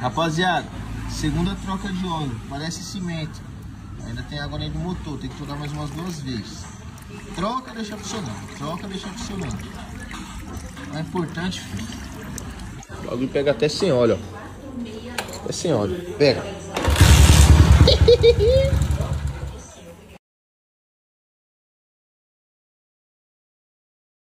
Rapaziada, segunda troca de óleo. Parece cimento. Ainda tem água dentro do motor. Tem que trocar mais umas duas vezes. Troca, deixa funcionando. Troca, deixa funcionando. É importante, filho. O bagulho pega até sem óleo, ó. Até sem óleo. Pega.